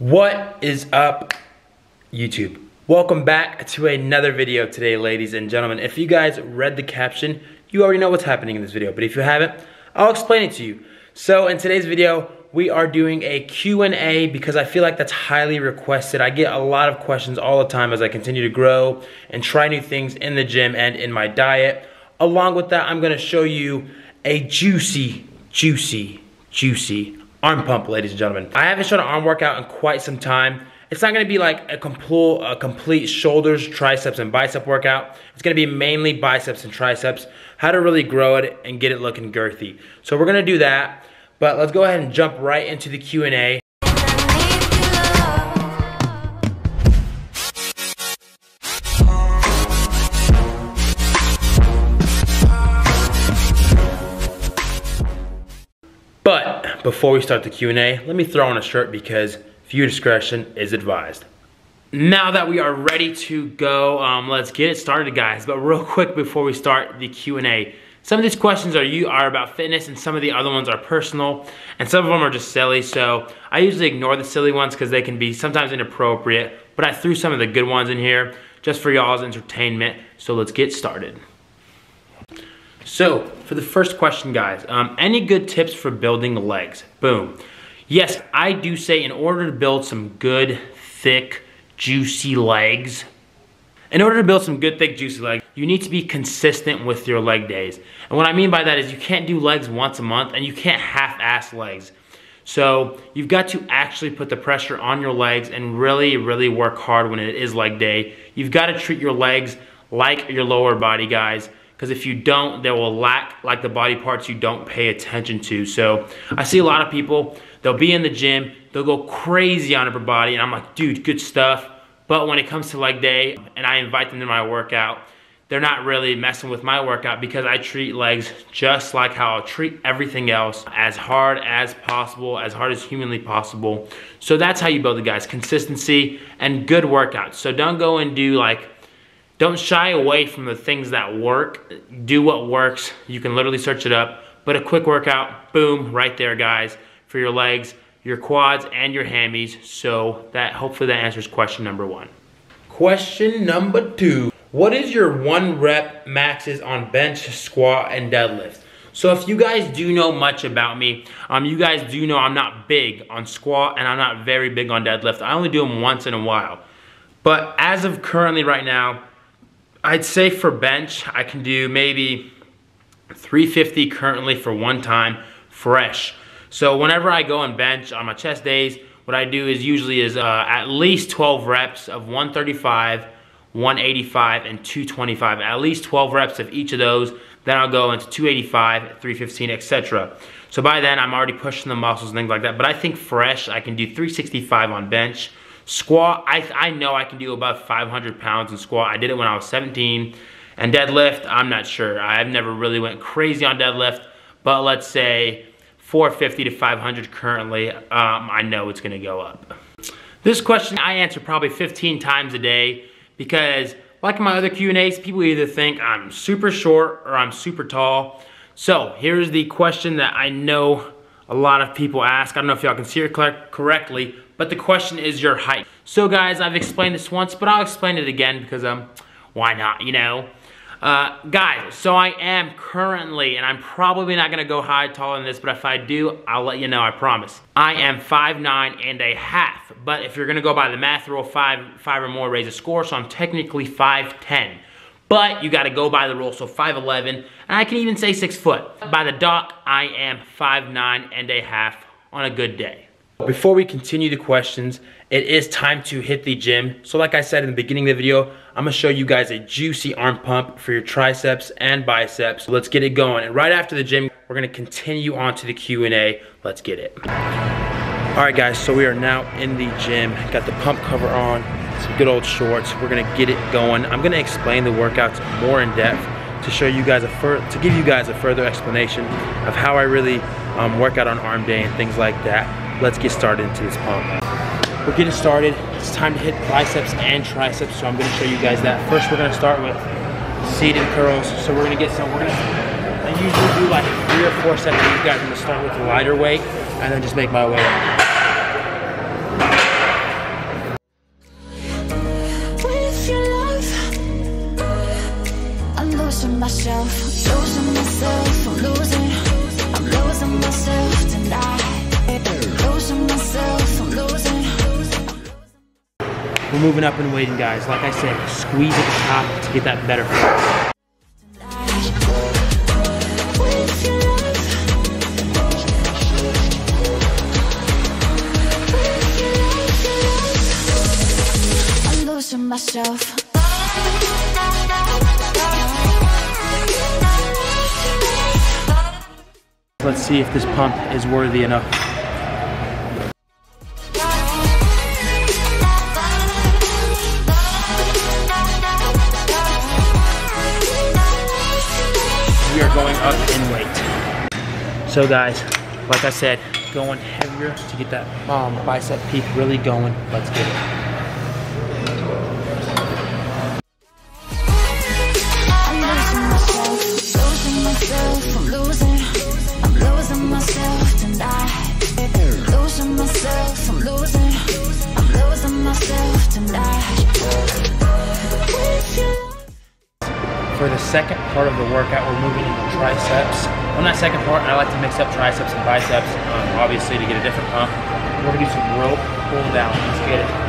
What is up, YouTube? Welcome back to another video today, ladies and gentlemen. If you guys read the caption, you already know what's happening in this video, but if you haven't, I'll explain it to you. So in today's video, we are doing a Q&A because I feel like that's highly requested. I get a lot of questions all the time as I continue to grow and try new things in the gym and in my diet. Along with that, I'm gonna show you a juicy, juicy, juicy arm pump, ladies and gentlemen. I haven't shown an arm workout in quite some time. It's not gonna be like a complete, a complete shoulders, triceps, and bicep workout. It's gonna be mainly biceps and triceps, how to really grow it and get it looking girthy. So we're gonna do that, but let's go ahead and jump right into the Q&A. But before we start the Q&A, let me throw on a shirt because viewer discretion is advised. Now that we are ready to go, um, let's get it started, guys. But real quick before we start the Q&A, some of these questions are you are about fitness and some of the other ones are personal and some of them are just silly. So I usually ignore the silly ones because they can be sometimes inappropriate, but I threw some of the good ones in here just for y'all's entertainment. So let's get started. So for the first question, guys, um, any good tips for building legs? Boom. Yes, I do say in order to build some good, thick, juicy legs, in order to build some good, thick, juicy legs, you need to be consistent with your leg days. And what I mean by that is you can't do legs once a month and you can't half-ass legs. So you've got to actually put the pressure on your legs and really, really work hard when it is leg day. You've got to treat your legs like your lower body, guys because if you don't, they will lack like the body parts you don't pay attention to. So I see a lot of people, they'll be in the gym, they'll go crazy on upper body, and I'm like, dude, good stuff. But when it comes to leg day, and I invite them to my workout, they're not really messing with my workout because I treat legs just like how I'll treat everything else, as hard as possible, as hard as humanly possible. So that's how you build the guys, consistency and good workouts. So don't go and do like don't shy away from the things that work. Do what works. You can literally search it up. But a quick workout, boom, right there, guys, for your legs, your quads, and your hammies. So that hopefully that answers question number one. Question number two. What is your one rep maxes on bench, squat, and deadlift? So if you guys do know much about me, um, you guys do know I'm not big on squat and I'm not very big on deadlift. I only do them once in a while. But as of currently right now, I'd say for bench, I can do maybe 350 currently for one time, fresh. So whenever I go on bench on my chest days, what I do is usually is uh, at least 12 reps of 135, 185, and 225. At least 12 reps of each of those. Then I'll go into 285, 315, etc. So by then, I'm already pushing the muscles and things like that. But I think fresh, I can do 365 on bench, Squat, I, I know I can do about 500 pounds in squat. I did it when I was 17. And deadlift, I'm not sure. I've never really went crazy on deadlift, but let's say 450 to 500 currently, um, I know it's gonna go up. This question I answer probably 15 times a day because like my other Q&As, people either think I'm super short or I'm super tall. So here's the question that I know a lot of people ask. I don't know if y'all can see it correctly, but the question is your height. So guys, I've explained this once, but I'll explain it again because um, why not, you know? Uh, guys, so I am currently, and I'm probably not gonna go high taller than this, but if I do, I'll let you know, I promise. I am 5'9 and a half, but if you're gonna go by the math rule, five, five or more raise a score, so I'm technically 5'10. But you gotta go by the rule, so 5'11, and I can even say six foot. By the doc, I am 5'9 and a half on a good day. Before we continue the questions, it is time to hit the gym. So like I said in the beginning of the video, I'm gonna show you guys a juicy arm pump for your triceps and biceps. Let's get it going. And right after the gym, we're gonna continue on to the Q&A. Let's get it. All right guys, so we are now in the gym. Got the pump cover on, some good old shorts. We're gonna get it going. I'm gonna explain the workouts more in depth to show you guys a fur to give you guys a further explanation of how I really um, work out on arm day and things like that let's get started into this pump. We're getting started. It's time to hit biceps and triceps, so I'm gonna show you guys that. First, we're gonna start with seated curls. So we're gonna get some, we're gonna, I usually do like three or four sets of these guys. I'm gonna start with lighter weight and then just make my way up. We're moving up and waiting, guys. Like I said, squeeze at the top to get that better flow. myself Let's see if this pump is worthy enough. So guys, like I said, going heavier to get that um, bicep peak really going. Let's get it. For the second part of the workout, we're moving into triceps. On that second part, I like to mix up triceps and biceps, um, obviously to get a different pump. We're gonna do some rope pull down. Let's get it.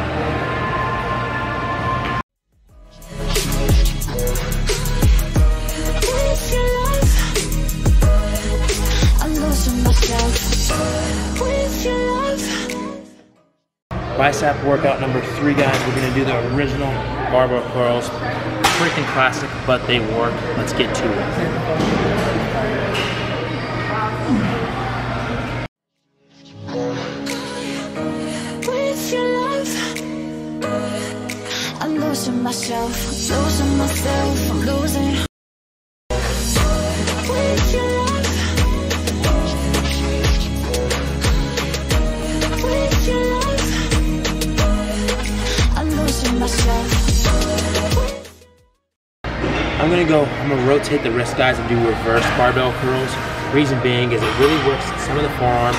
Bicep workout number three, guys. We're gonna do the original barbell curls. Freaking classic, but they work. Let's get to it. Myself, losing myself, I'm losing. I'm gonna go, I'm gonna rotate the wrist guys and do reverse barbell curls. Reason being is it really works some of the forearm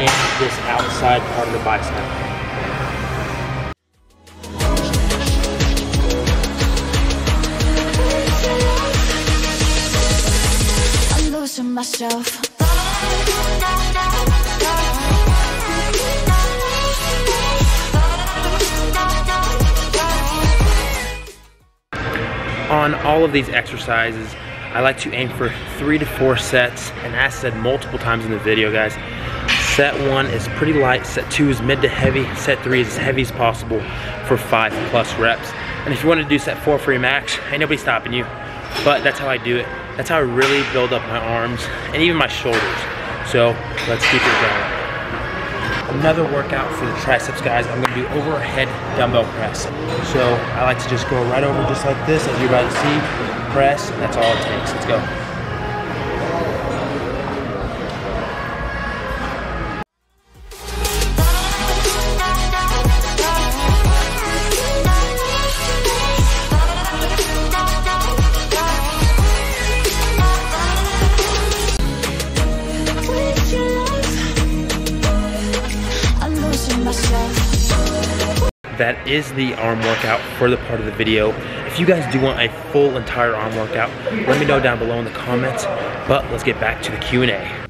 and this outside part of the bicep. Myself on all of these exercises, I like to aim for three to four sets, and as said multiple times in the video, guys, set one is pretty light, set two is mid to heavy, set three is as heavy as possible for five plus reps. And if you want to do set four for your max, ain't nobody stopping you, but that's how I do it. That's how I really build up my arms and even my shoulders. So let's keep it going. Another workout for the triceps, guys, I'm gonna do overhead dumbbell press. So I like to just go right over just like this, as you're about to see, press, that's all it takes. Let's go. That is the arm workout for the part of the video. If you guys do want a full entire arm workout, let me know down below in the comments. But let's get back to the Q&A.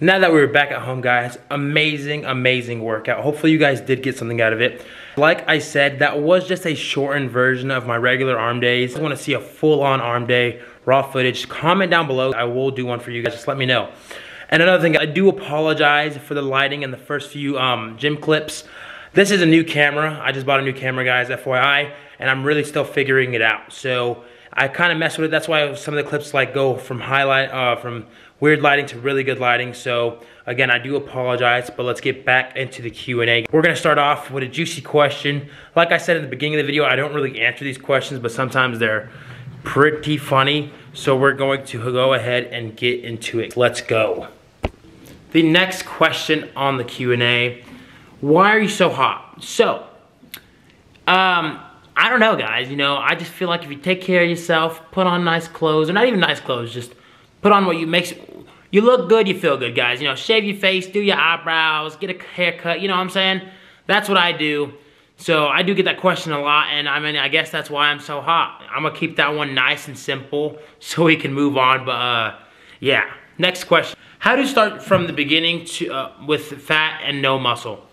Now that we're back at home, guys, amazing, amazing workout. Hopefully you guys did get something out of it. Like I said, that was just a shortened version of my regular arm days. I wanna see a full-on arm day, raw footage, comment down below. I will do one for you guys, just let me know. And another thing, I do apologize for the lighting in the first few um, gym clips. This is a new camera. I just bought a new camera, guys, FYI, and I'm really still figuring it out. So I kind of mess with it. That's why some of the clips like go from highlight, uh, from weird lighting to really good lighting. So again, I do apologize, but let's get back into the Q&A. We're gonna start off with a juicy question. Like I said in the beginning of the video, I don't really answer these questions, but sometimes they're pretty funny. So we're going to go ahead and get into it. Let's go. The next question on the Q&A why are you so hot? So, um, I don't know, guys. You know, I just feel like if you take care of yourself, put on nice clothes, or not even nice clothes, just put on what you makes you look good, you feel good, guys. You know, shave your face, do your eyebrows, get a haircut. You know what I'm saying? That's what I do. So I do get that question a lot, and I mean, I guess that's why I'm so hot. I'm gonna keep that one nice and simple so we can move on. But uh, yeah, next question: How to start from the beginning to uh, with fat and no muscle?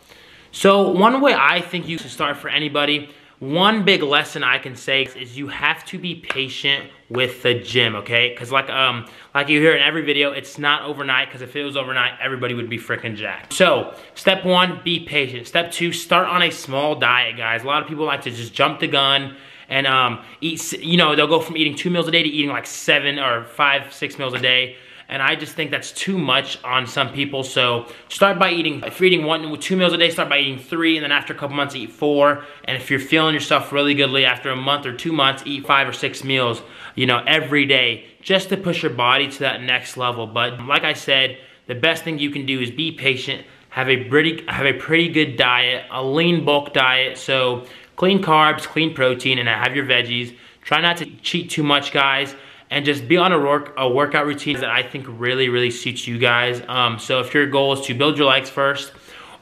So one way I think you should start for anybody, one big lesson I can say is you have to be patient with the gym, okay? Because like um like you hear in every video, it's not overnight because if it was overnight, everybody would be freaking jacked. So step one, be patient. Step two, start on a small diet, guys. A lot of people like to just jump the gun and um, eat, you know, they'll go from eating two meals a day to eating like seven or five, six meals a day. And I just think that's too much on some people. So start by eating, if you're eating one, two meals a day, start by eating three. And then after a couple months, eat four. And if you're feeling yourself really goodly after a month or two months, eat five or six meals, you know, every day just to push your body to that next level. But like I said, the best thing you can do is be patient, have a pretty, have a pretty good diet, a lean bulk diet. So clean carbs, clean protein, and have your veggies. Try not to cheat too much, guys and just be on a, work, a workout routine that I think really, really suits you guys. Um, so if your goal is to build your legs first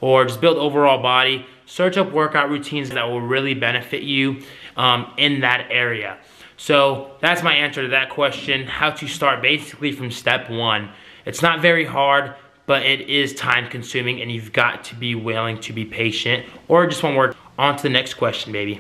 or just build overall body, search up workout routines that will really benefit you um, in that area. So that's my answer to that question, how to start basically from step one. It's not very hard, but it is time consuming and you've got to be willing to be patient or just one word, on to the next question, baby.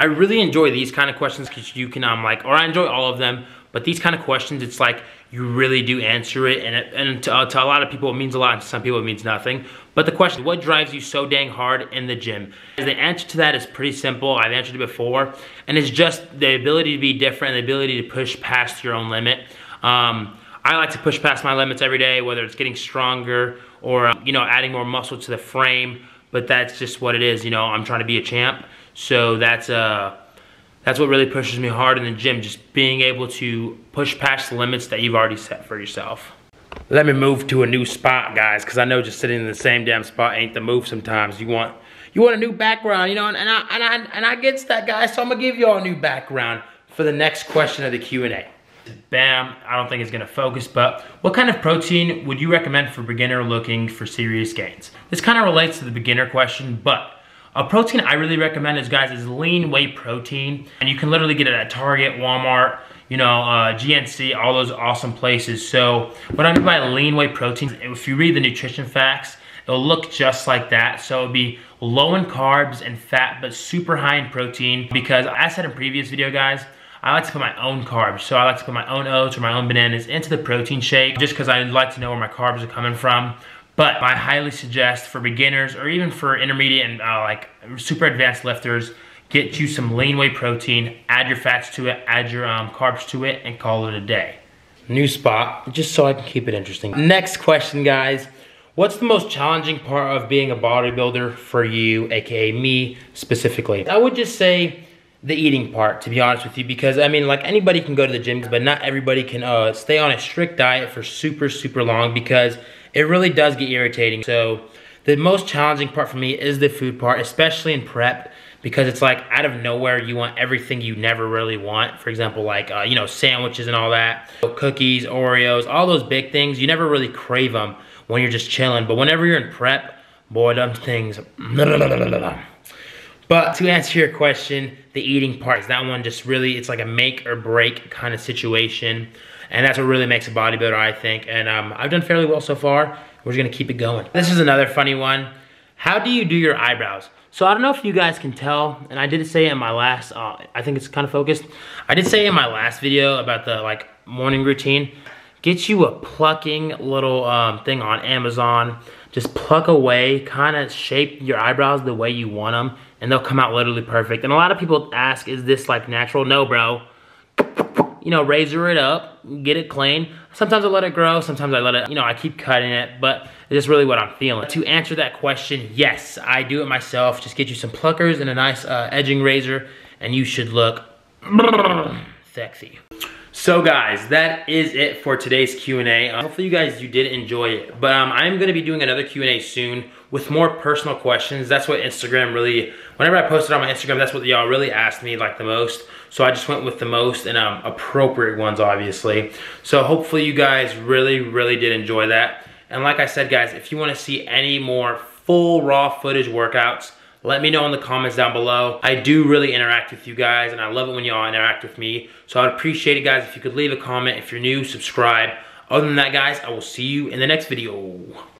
I really enjoy these kind of questions because you can, um, like, or I enjoy all of them, but these kind of questions, it's like you really do answer it, and, it, and to, uh, to, a lot of people it means a lot, and to some people it means nothing. But the question, what drives you so dang hard in the gym? The answer to that is pretty simple. I've answered it before, and it's just the ability to be different, the ability to push past your own limit. Um, I like to push past my limits every day, whether it's getting stronger or uh, you know adding more muscle to the frame. But that's just what it is. You know, I'm trying to be a champ, so that's uh that's what really pushes me hard in the gym, just being able to push past the limits that you've already set for yourself. Let me move to a new spot, guys, because I know just sitting in the same damn spot ain't the move sometimes. You want you want a new background, you know, and, and I and I and I get that, guys. So I'm gonna give y'all a new background for the next question of the Q&A. Bam, I don't think it's gonna focus, but what kind of protein would you recommend for beginner looking for serious gains? This kind of relates to the beginner question, but a protein I really recommend is, guys, is lean whey protein. And you can literally get it at Target, Walmart, you know, uh, GNC, all those awesome places. So what I mean by lean whey protein, if you read the nutrition facts, it'll look just like that. So it'll be low in carbs and fat, but super high in protein. Because I said in previous video, guys, I like to put my own carbs. So I like to put my own oats or my own bananas into the protein shake just because I like to know where my carbs are coming from. But I highly suggest for beginners or even for intermediate and uh, like super advanced lifters, get you some lean whey protein, add your fats to it, add your um, carbs to it, and call it a day. New spot, just so I can keep it interesting. Next question, guys. What's the most challenging part of being a bodybuilder for you, AKA me specifically? I would just say the eating part, to be honest with you, because I mean, like anybody can go to the gym, but not everybody can uh, stay on a strict diet for super, super long because it really does get irritating. So the most challenging part for me is the food part, especially in prep, because it's like out of nowhere you want everything you never really want. For example, like, uh, you know, sandwiches and all that, cookies, Oreos, all those big things, you never really crave them when you're just chilling. But whenever you're in prep, boy, them things, But to answer your question, the eating part that one just really, it's like a make or break kind of situation. And that's what really makes a bodybuilder, I think. And um, I've done fairly well so far. We're just gonna keep it going. This is another funny one. How do you do your eyebrows? So I don't know if you guys can tell, and I did say in my last, uh, I think it's kind of focused. I did say in my last video about the like morning routine, get you a plucking little um, thing on Amazon. Just pluck away, kind of shape your eyebrows the way you want them, and they'll come out literally perfect. And a lot of people ask, is this like natural? No, bro you know, razor it up, get it clean. Sometimes I let it grow, sometimes I let it, you know, I keep cutting it, but it's really what I'm feeling. To answer that question, yes, I do it myself. Just get you some pluckers and a nice uh, edging razor, and you should look sexy. So guys, that is it for today's Q&A. Uh, hopefully you guys, you did enjoy it. But um, I'm gonna be doing another Q&A soon with more personal questions. That's what Instagram really, whenever I posted on my Instagram, that's what y'all really asked me like the most. So I just went with the most and um, appropriate ones, obviously. So hopefully you guys really, really did enjoy that. And like I said, guys, if you wanna see any more full raw footage workouts, let me know in the comments down below. I do really interact with you guys and I love it when y'all interact with me. So I'd appreciate it guys if you could leave a comment. If you're new, subscribe. Other than that guys, I will see you in the next video.